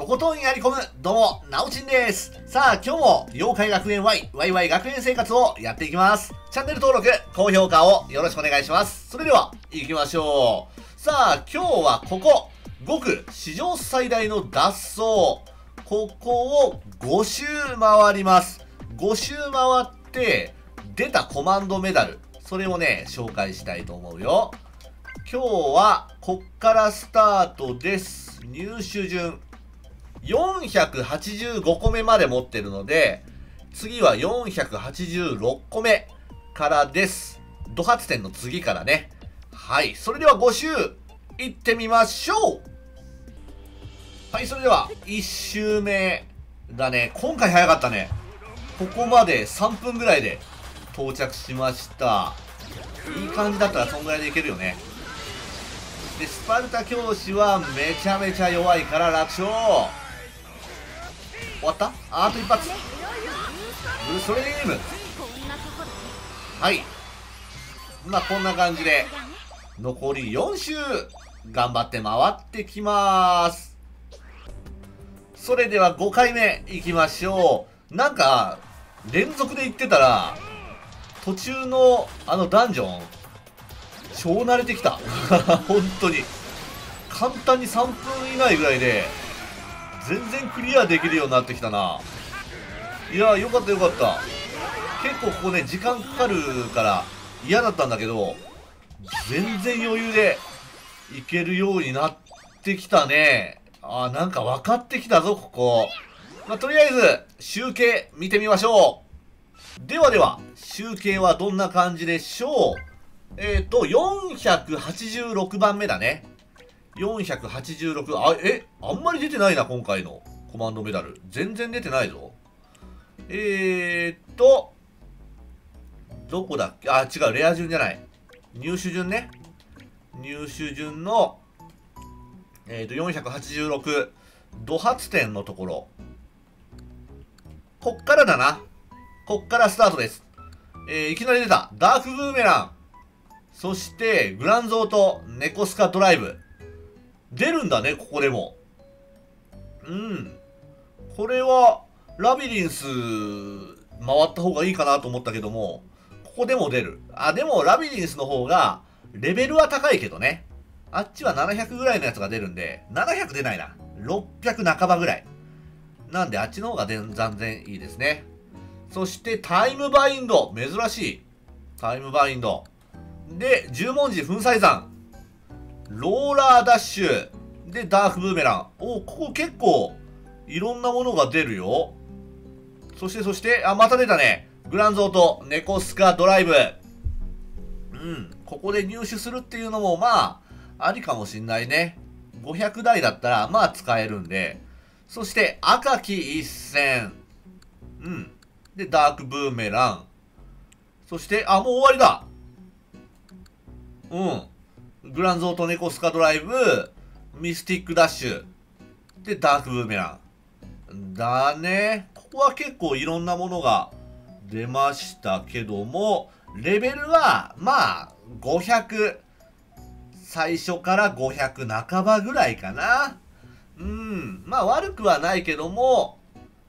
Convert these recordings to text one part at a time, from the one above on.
とことんやり込む、どうも、なおちんです。さあ、今日も、妖怪学園 Y、ワイワイ学園生活をやっていきます。チャンネル登録、高評価をよろしくお願いします。それでは、行きましょう。さあ、今日はここ、5区、史上最大の脱走。ここを5周回ります。5周回って、出たコマンドメダル。それをね、紹介したいと思うよ。今日は、こっからスタートです。入手順。485個目まで持ってるので、次は486個目からです。ド発点の次からね。はい。それでは5周、いってみましょうはい、それでは1周目だね。今回早かったね。ここまで3分ぐらいで到着しました。いい感じだったらそんぐらいでいけるよね。で、スパルタ教師はめちゃめちゃ弱いから楽勝終わった？あと一発。ブルストレームはい。まあこんな感じで残り4周頑張って回ってきます。それでは5回目いきましょう。なんか連続で言ってたら途中のあのダンジョン超慣れてきた。本当に。簡単に3分以内ぐらいで全然クリアできるようになってきたな。いやよかったよかった。結構ここね時間かかるから嫌だったんだけど全然余裕でいけるようになってきたね。あなんか分かってきたぞここ。まあ、とりあえず集計見てみましょう。ではでは集計はどんな感じでしょう？えっ、ー、と486番目だね。486あえあんまり出てないな今回の。コマンドメダル。全然出てないぞ。えー、っとどこだっけ？あ違うレア順じゃない。入手順ね。入手順のえー、っと486土発点のところ。こっからだな。こっからスタートです。えー、いきなり出た。ダークブーメラン。そしてグランゾーとネコスカドライブ。出るんだね、ここでも。うん。これは、ラビリンス、回った方がいいかなと思ったけども、ここでも出る。あ、でも、ラビリンスの方が、レベルは高いけどね。あっちは700ぐらいのやつが出るんで、700出ないな。600半ばぐらい。なんで、あっちの方が全然いいですね。そして、タイムバインド。珍しい。タイムバインド。で、十文字粉砕山。ローラーダッシュ。で、ダークブーメラン。おここ結構、いろんなものが出るよ。そして、そして、あ、また出たね。グランゾーとネコスカドライブ。うん。ここで入手するっていうのも、まあ、ありかもしんないね。500台だったら、まあ使えるんで。そして、赤き一戦。うん。で、ダークブーメラン。そして、あ、もう終わりだ。うん。グランゾートネコスカドライブ、ミスティックダッシュ、で、ダークブーメラン。だね。ここは結構いろんなものが出ましたけども、レベルは、まあ、500、最初から500半ばぐらいかな。うん。まあ悪くはないけども、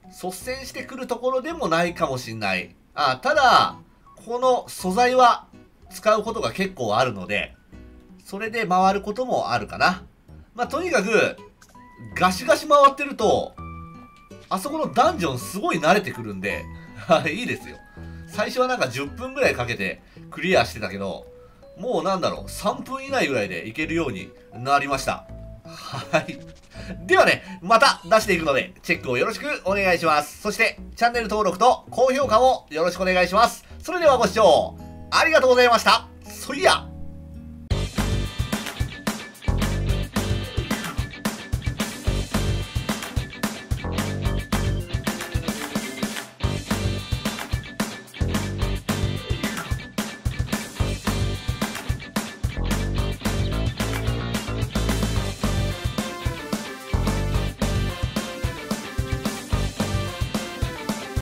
率先してくるところでもないかもしんない。あ、ただ、この素材は使うことが結構あるので、それで回ることもあるかな。まあ、とにかく、ガシガシ回ってると、あそこのダンジョンすごい慣れてくるんで、あ れいいですよ。最初はなんか10分ぐらいかけてクリアしてたけど、もうなんだろう、3分以内ぐらいでいけるようになりました。はい。ではね、また出していくので、チェックをよろしくお願いします。そして、チャンネル登録と高評価もよろしくお願いします。それではご視聴ありがとうございました。そいや